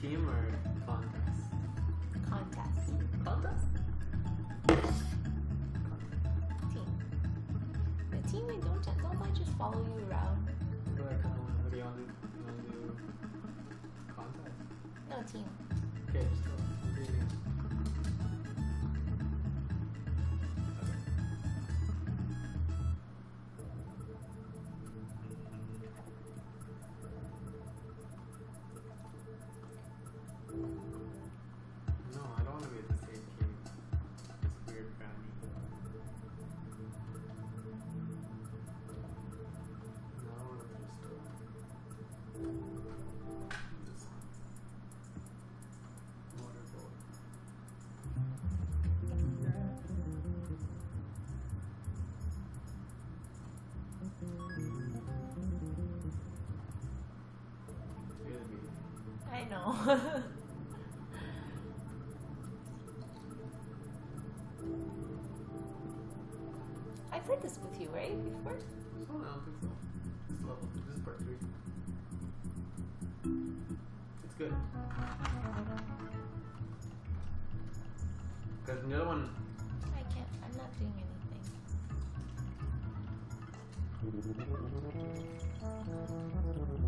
team or contest? Contest. Contest? Team. The team, I don't, don't I just follow you around? What do I kinda want- what do you want to do? You want to do contest? No, team. Okay, just go. Do you know. I played this with you, right? Before? Oh, this one, I don't think so. This level, this is part three. It's good. Because the other one, I can't. I'm not doing anything.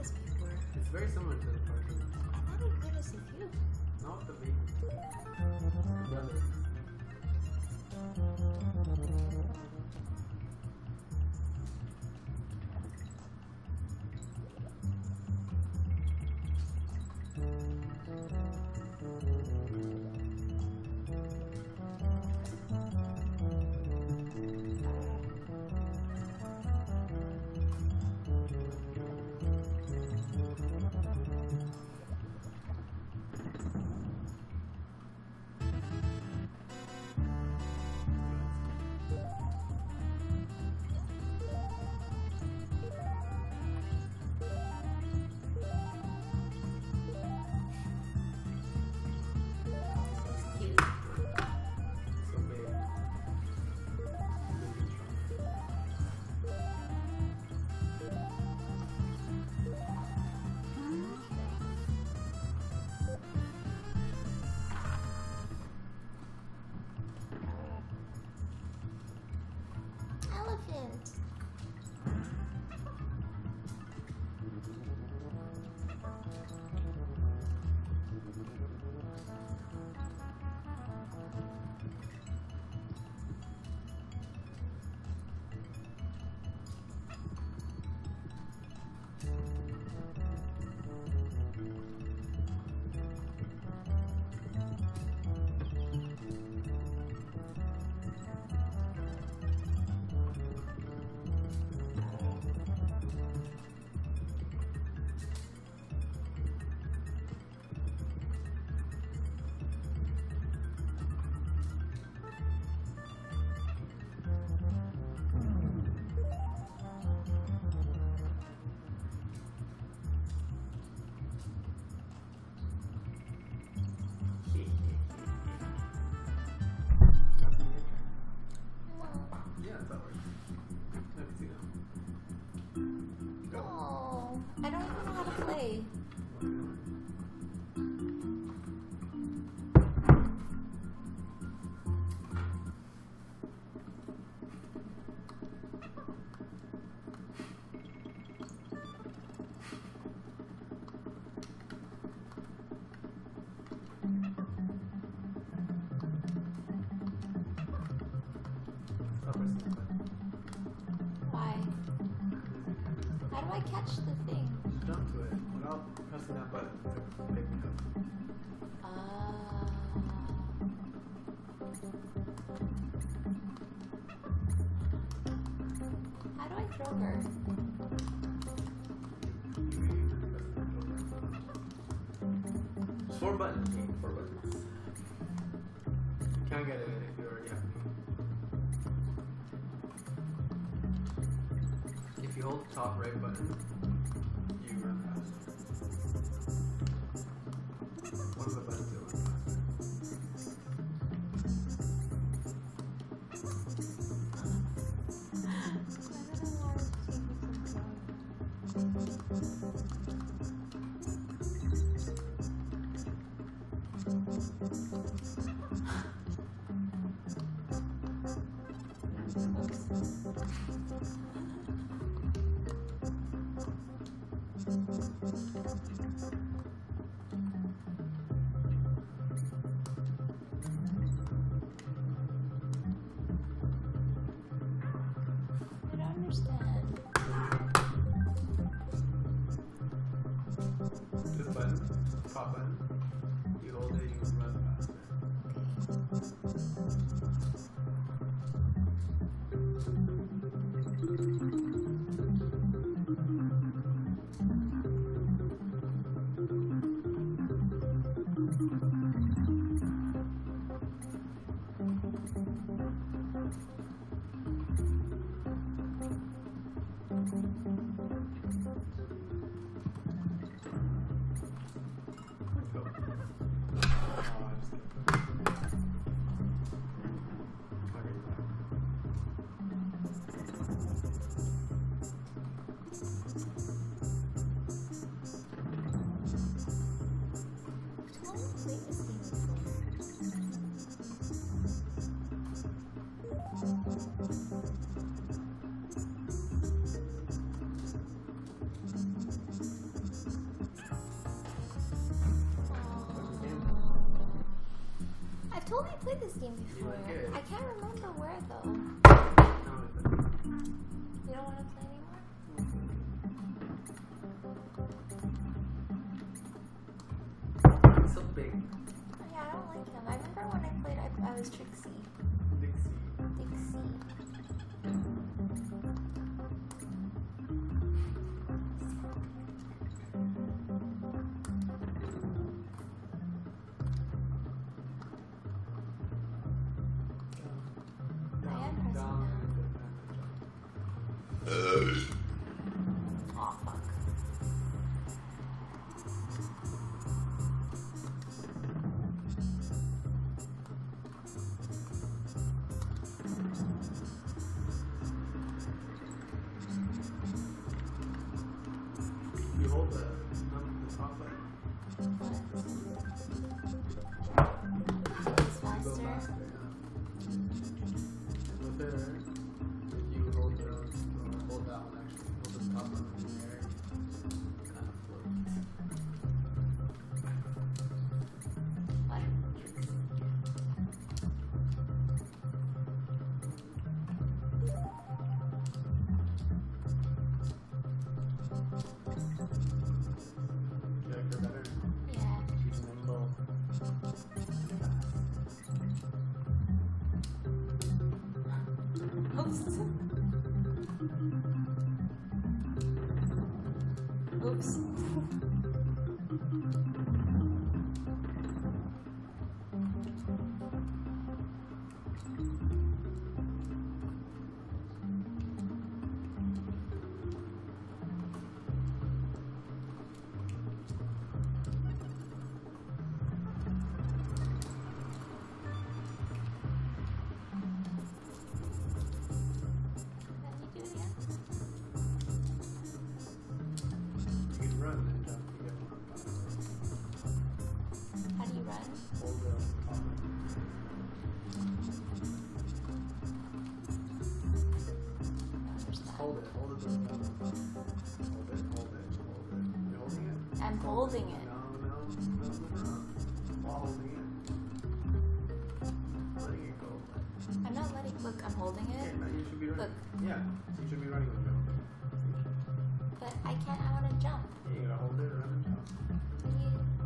this before. It's very similar to the part two. I thought I played this with you. Not the big brother. It's I catch the thing? You jump to it without pressing that button. Ah. Uh, how do I throw her? Four buttons. you hold the top right button, you run faster. One of the buttons that runs faster. know I played this game before. I can't remember where though. You don't want to play anymore? It's so big. Yeah, I don't like him. I remember when I played, I, I was Trixie. I'm holding it. I'm not letting. Look, I'm holding it. Yeah, look. Yeah, you should be running with it. But I can't. I want to jump. Yeah, you gotta hold it and jump.